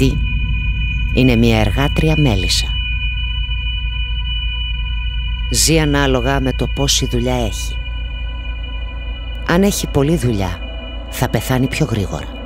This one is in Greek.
Αυτή είναι μια εργάτρια μέλισσα. Ζει ανάλογα με το πόση δουλειά έχει. Αν έχει πολλή δουλειά, θα πεθάνει πιο γρήγορα.